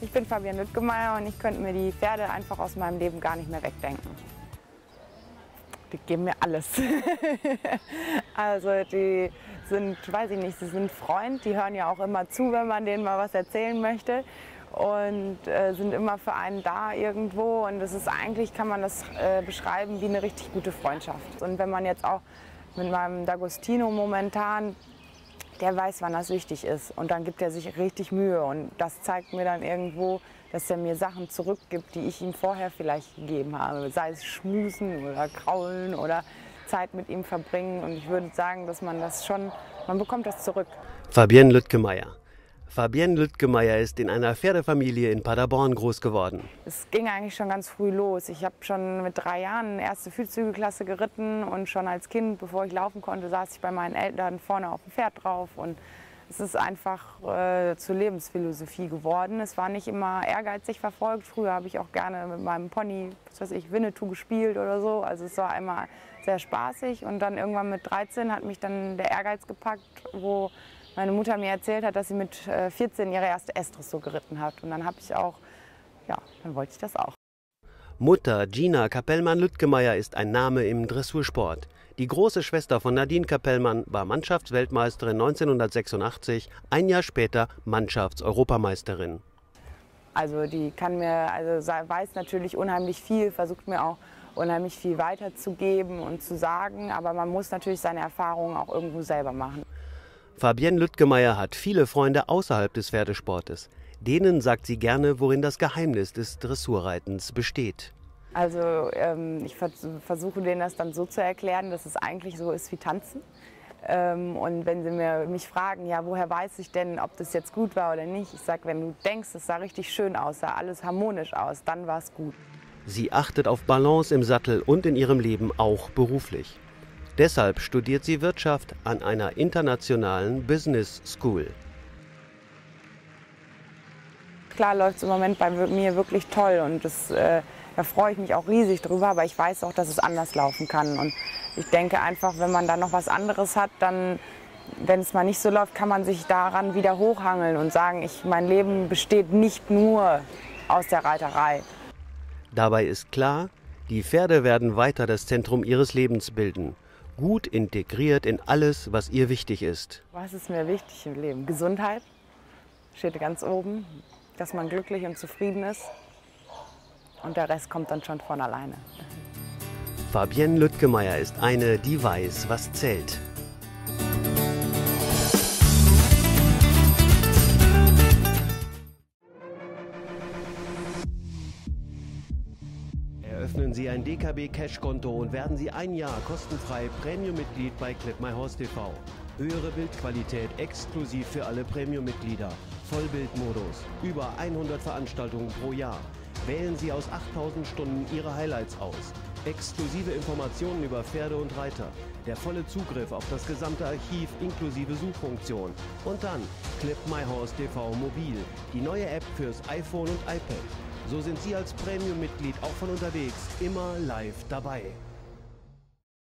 Ich bin Fabian Lüttgemeier und ich könnte mir die Pferde einfach aus meinem Leben gar nicht mehr wegdenken. Die geben mir alles. also die sind, weiß ich nicht, sie sind Freund, die hören ja auch immer zu, wenn man denen mal was erzählen möchte und äh, sind immer für einen da irgendwo. Und das ist eigentlich, kann man das äh, beschreiben wie eine richtig gute Freundschaft. Und wenn man jetzt auch mit meinem D'Agostino momentan der weiß, wann das wichtig ist. Und dann gibt er sich richtig Mühe. Und das zeigt mir dann irgendwo, dass er mir Sachen zurückgibt, die ich ihm vorher vielleicht gegeben habe. Sei es Schmusen oder Kraulen oder Zeit mit ihm verbringen. Und ich würde sagen, dass man das schon, man bekommt das zurück. Fabienne Lüttgemeier. Fabienne Lüttgemeier ist in einer Pferdefamilie in Paderborn groß geworden. Es ging eigentlich schon ganz früh los. Ich habe schon mit drei Jahren erste Fühlzügelklasse geritten und schon als Kind, bevor ich laufen konnte, saß ich bei meinen Eltern vorne auf dem Pferd drauf und es ist einfach äh, zur Lebensphilosophie geworden. Es war nicht immer ehrgeizig verfolgt. Früher habe ich auch gerne mit meinem Pony, was weiß ich, Winnetou gespielt oder so. Also es war einmal sehr spaßig und dann irgendwann mit 13 hat mich dann der Ehrgeiz gepackt, wo meine Mutter mir erzählt hat, dass sie mit 14 äh, ihre erste Estressur geritten hat. Und dann habe ich auch, ja, dann wollte ich das auch. Mutter Gina Kapellmann-Lüttgemeier ist ein Name im Dressursport. Die große Schwester von Nadine Kapellmann war Mannschaftsweltmeisterin 1986, ein Jahr später Mannschaftseuropameisterin. Also die kann mir, also weiß natürlich unheimlich viel, versucht mir auch unheimlich viel weiterzugeben und zu sagen, aber man muss natürlich seine Erfahrungen auch irgendwo selber machen. Fabienne Lüttgemeier hat viele Freunde außerhalb des Pferdesportes. Denen sagt sie gerne, worin das Geheimnis des Dressurreitens besteht. Also ähm, ich vers versuche denen das dann so zu erklären, dass es eigentlich so ist wie Tanzen. Ähm, und wenn sie mir, mich fragen, ja, woher weiß ich denn, ob das jetzt gut war oder nicht, ich sage, wenn du denkst, es sah richtig schön aus, sah alles harmonisch aus, dann war es gut. Sie achtet auf Balance im Sattel und in ihrem Leben auch beruflich. Deshalb studiert sie Wirtschaft an einer internationalen Business School. Klar läuft es im Moment bei mir wirklich toll und das, äh, da freue ich mich auch riesig drüber, aber ich weiß auch, dass es anders laufen kann. Und ich denke einfach, wenn man da noch was anderes hat, dann, wenn es mal nicht so läuft, kann man sich daran wieder hochhangeln und sagen, ich, mein Leben besteht nicht nur aus der Reiterei. Dabei ist klar, die Pferde werden weiter das Zentrum ihres Lebens bilden gut integriert in alles, was ihr wichtig ist. Was ist mir wichtig im Leben? Gesundheit steht ganz oben, dass man glücklich und zufrieden ist. Und der Rest kommt dann schon von alleine. Fabienne Lüttgemeier ist eine, die weiß, was zählt. Öffnen Sie ein DKB Cash-Konto und werden Sie ein Jahr kostenfrei Premium-Mitglied bei Clip My Horse TV. Höhere Bildqualität exklusiv für alle Premium-Mitglieder. Vollbildmodus. Über 100 Veranstaltungen pro Jahr. Wählen Sie aus 8000 Stunden Ihre Highlights aus. Exklusive Informationen über Pferde und Reiter. Der volle Zugriff auf das gesamte Archiv inklusive Suchfunktion. Und dann Clip My Horse TV Mobil. Die neue App fürs iPhone und iPad. So sind Sie als Premium-Mitglied auch von unterwegs immer live dabei.